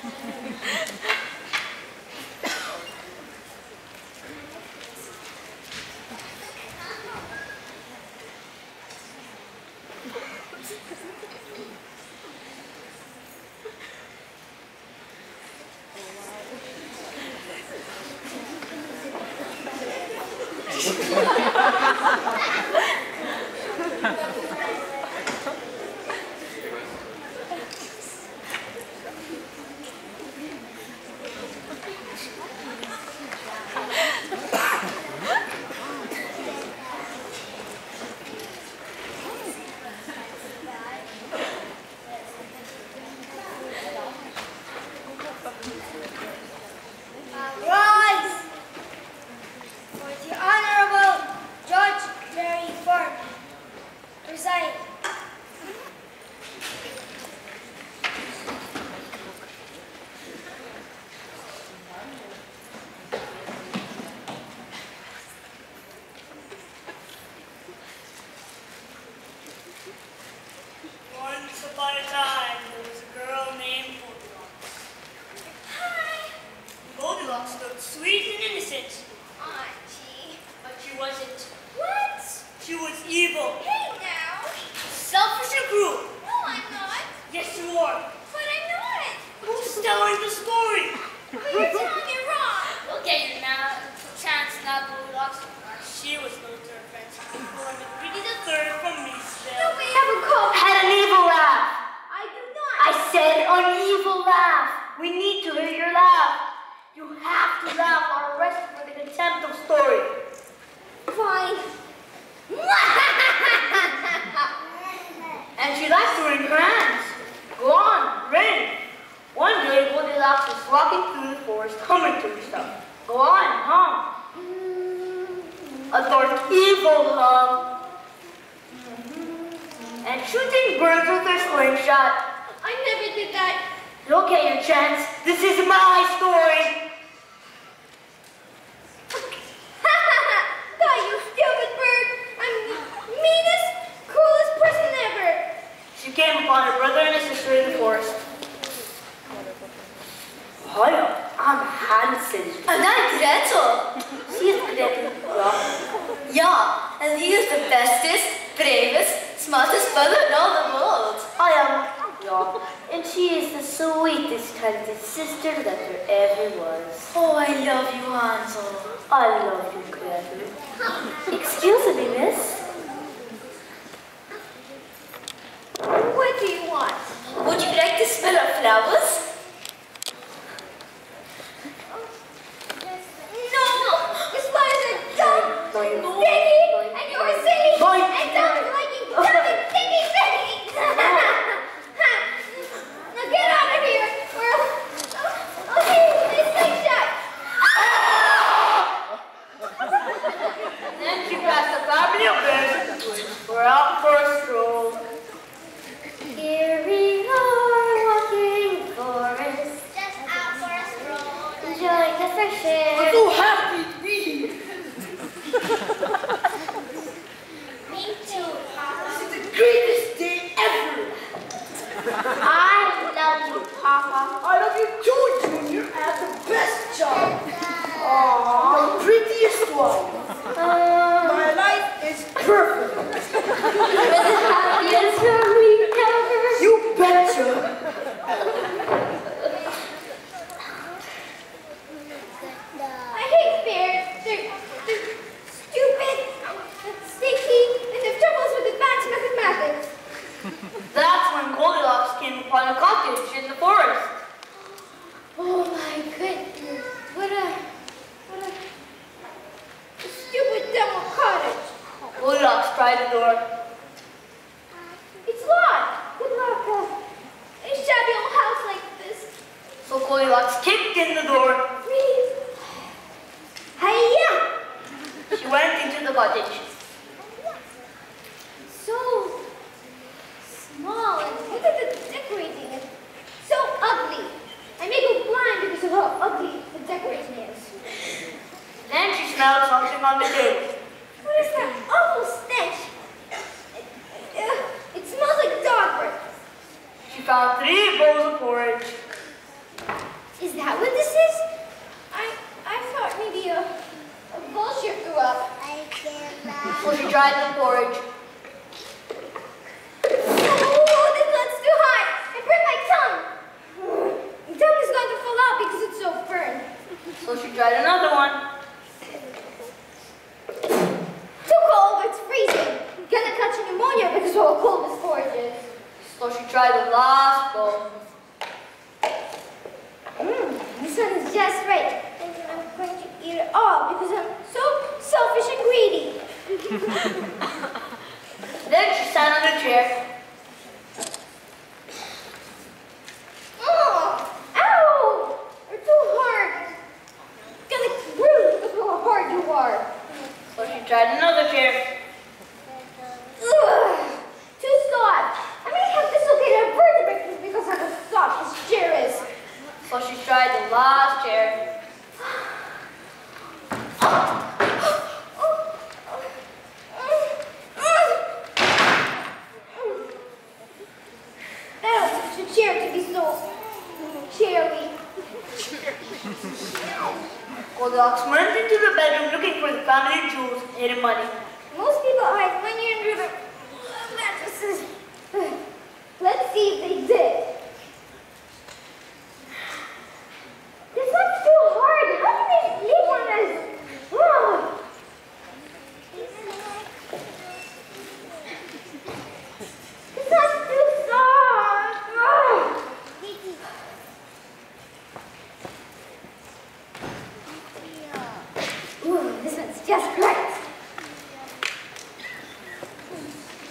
Ha ha ha ha! walking through the forest, humming to herself. Go on, hum. A dark, evil hum. And shooting birds with her slingshot. I never did that. Okay, your chance. This is my story. Heuer. Arme Hansel. I am Gretel. She's is Gretel. Yeah. Yeah, and he is the bestest, bravest, smartest brother in all the world. I am. Yeah. And she is the sweetest, kindest sister that there ever was. Oh, I love you, Hansel. I love you, Gretel. Excuse me, miss. What do you want? Would you like to smell a flower? Oh. Goldilocks went into the bedroom looking for the family jewels and hidden money. Most people hide money under their mattresses. Let's see if they did. This one's too hard. How can they sleep on this? Ugh. This one's too soft. Ugh. Ooh, one's right.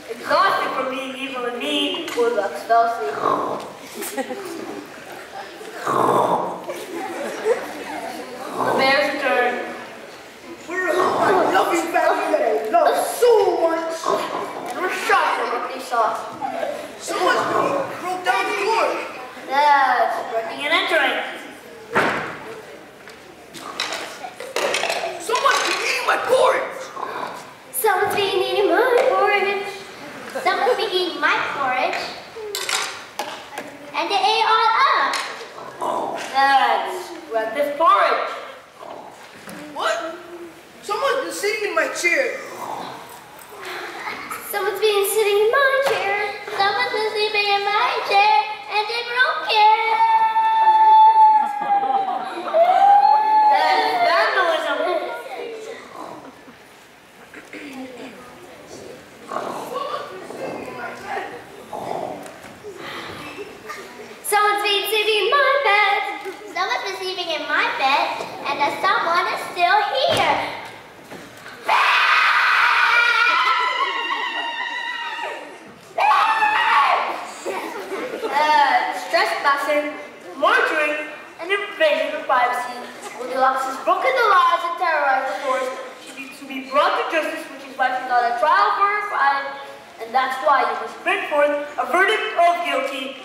Exhausted from being evil and mean, Goldilocks fell asleep. the bears returned. We're a loving family that I love so much. and were shocked at what they saw. Someone broke down the door. That's breaking and entering. Someone eating my porridge. Someone's been eating my porridge. Someone's been eating my porridge. And they ate all up. That's breakfast porridge. What? Someone's been sitting in my chair. Someone's been sitting in my chair. Someone's been sleeping in my chair. And they broke it. That's vandalism. Someone's been sleeping in my bed. Someone's been sleeping in my bed. And the someone is still here. That's trespassing, murdering, and invasion of privacy. Goldilocks has broken the laws and terrorized the forest. She needs to be brought to justice, which is why she's on a trial for her crime. And that's why you must bring forth a verdict of guilty.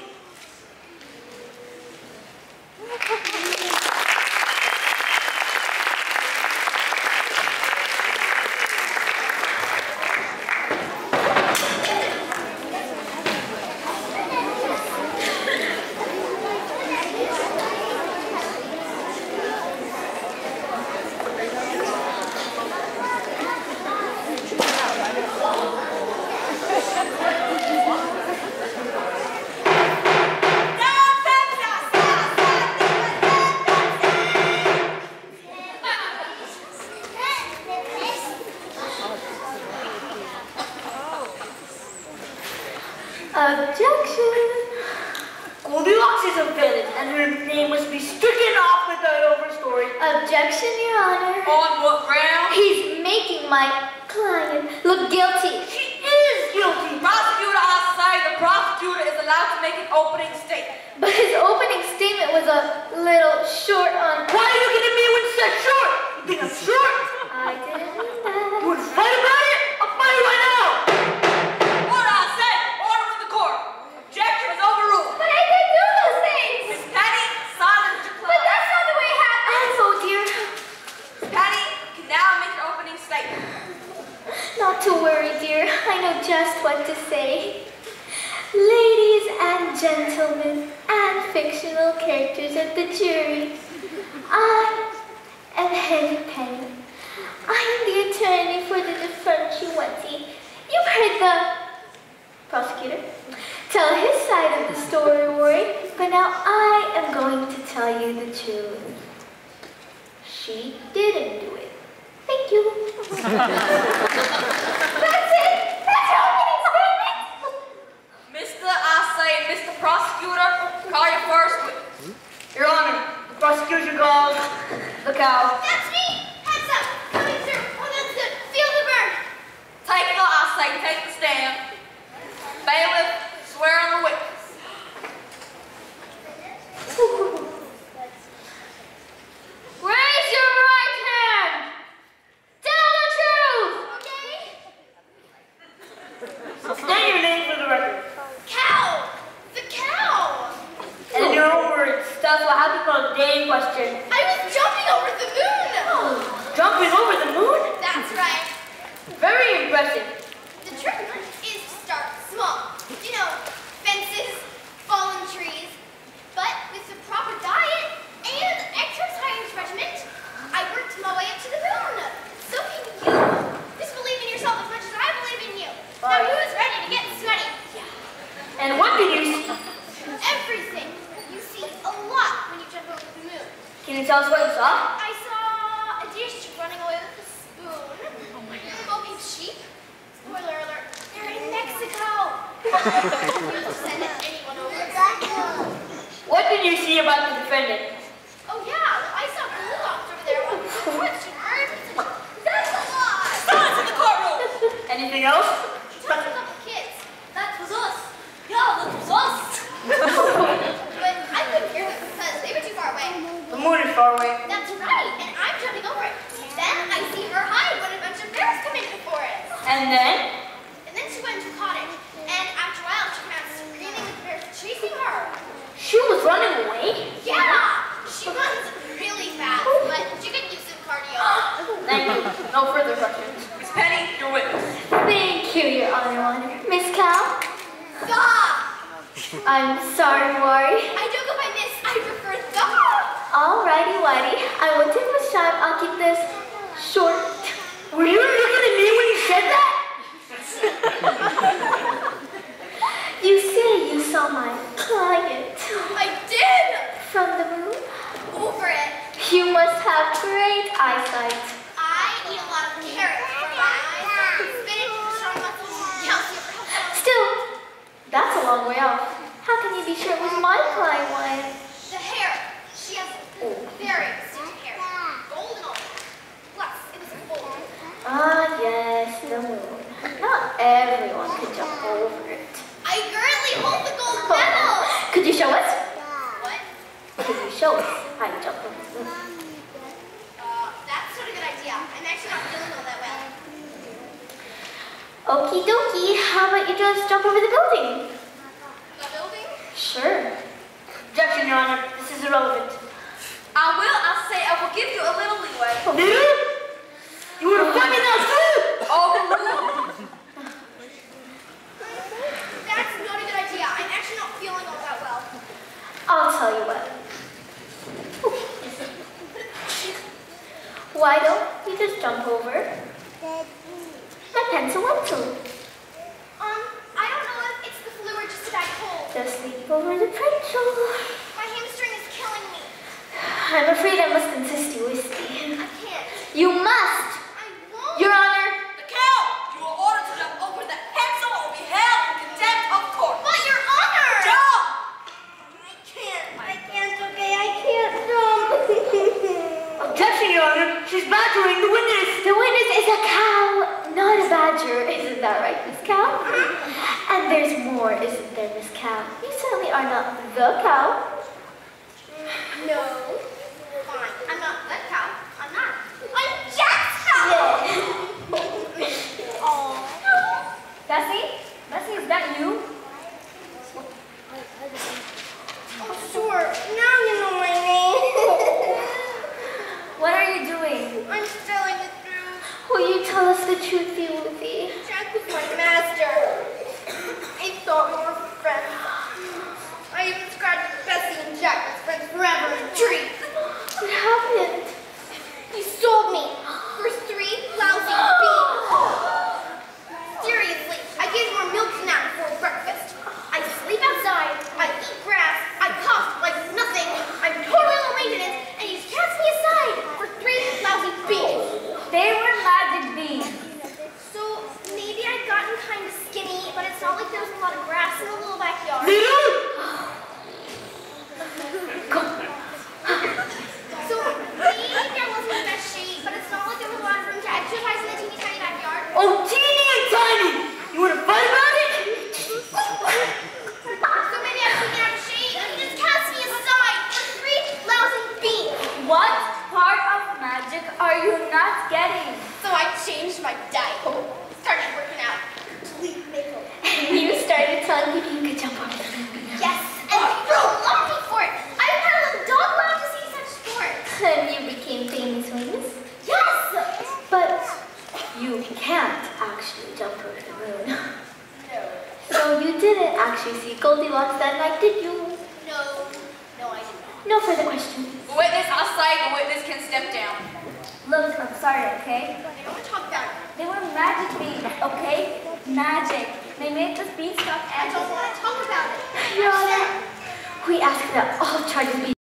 A little short on. Why are you looking at me when you said short? You think I'm short? I didn't You want to fight about it? I'll fight it right now. Order, I say! Order in the court! Objection is overruled. But I didn't do those things. Miss Penny, silence your But that's not the way it happened. Oh dear. Miss Penny, you can now make your opening statement. Not to worry, dear. I know just what to say. Ladies and gentlemen, fictional characters at the jury. I am Henny Penny. I am the attorney for the defense. You've heard the prosecutor tell his side of the story, Rory, but now I am going to tell you the truth. She didn't do it. Thank you. prosecution calls the cow. That's me. Heads up. Coming through. Oh, that's good. Feel the burn. Take the, I say, take the stand. Bailiff, swear on the witness. Raise your right hand. Tell the truth. Okay. State your name for the record. Cow. The cow. And in your own words, tell us what happened on the day in question. I was jumping over the moon. Jumping over the moon? That's right. Very impressive. The trick is to start small. You know, fences, fallen trees. But with the proper diet and exercise regimen, I worked my way up to the moon. So can you. Just believe in yourself as much as I believe in you. Now who's ready to get sweaty? Yeah. And what did you see? Everything. You see a lot when you jump over the moon. Can you tell us what you saw? I saw a dish running away with a spoon. Bo Peep sheep. Spoiler alert, they're in Mexico. You send anyone over. What did you see about the defendant? Oh yeah, I saw bulldogs over there. Question. That's a lie. Silence in the courtroom! Anything else? Just a couple kids. That was us. Yeah, that was us. But I couldn't hear them because they were too far away. The moon is far away. That's right, and I'm jumping over it. Then I see her hide when a bunch of bears come into the forest. And then? And then she went into a cottage, and after a while she came out screaming with the bears chasing her. She was running away? Yeah, she runs really fast, oh. but she could use some cardio. Thank you. No further questions. Miss Penny, your witness. Thank you, Your Honor. Miss Cow? Stop! I'm sorry, Wari. I don't go by Miss. I prefer the. Alrighty, Whitey. I won't take much time. I'll keep this short. Were you looking at me when you said that? You say you saw my client. I did! From the moon? Over it. You must have great eyesight. I eat a lot of carrots for my eyes. Spinach, calcium. Still, that's a long way off. How can you be sure it was my client one? The hair. She has very distinct hair. Golden all. Plus, it was gold. Ah, yes, the moon. Not everyone could jump over it. I currently hold the gold medal. Could you show us? What? Could you show us how you jump over? Uh, that's not a good idea. I'm actually not feeling all that well. Okie dokie. How about you just jump over the building? The building? Sure. Objection, Your Honor. This is irrelevant. I will, I'll say, I will give you a little leeway. Little? You would have find me now, too! Overruled. That's not a good idea. I'm actually not feeling all that well. I'll tell you what. Why don't you just jump over my pencil pencil? Um, I don't know if it's the flu or just a bad cold. Just leap over the pencil. My hamstring is killing me. I'm afraid I must insist you whiskey. I can't. You must. I won't. Your Honor. The cow, you are ordered to jump over the pencil or be held in contempt of court. But Your Honor. Jump! I can't. I can't, okay? I can't jump. Objection, Your Honor. She's badgering the witness. The witness is a cow, not a badger. Isn't that right, Miss Cow? And there's more, isn't there, Miss Cow? You certainly are not the cow. No. Fine. I'm not the cow. I'm not. I'm Jack's cow. Aww. Bessie? Bessie, is that you? Oh, sure. Now you know my name. What are you doing? I'm telling the truth. Will you tell us the truth, Wolfie? Jack was my master. I thought we were friends. I even scratched Bessie and Jack as friends forever in a tree. What happened? He sold me for three lousy beans. Seriously, are you not getting? So I changed my diet. Started working out. Complete makeover. And you started telling people you could jump off the moon. Yes, and people love me for it. I had a little dog love to see such sports. And you became famous wings. Yes! But you can't actually jump over the moon. No. So you didn't actually see Goldilocks that night, did you? No. No, I did not. No further questions. Witness on site, a witness can step down. Look, I'm sorry, okay? I don't want to talk about it. They were magic beads, okay? Magic. They made this beanstalk I and don't want to talk about it. Your Honor, we ask that all charges be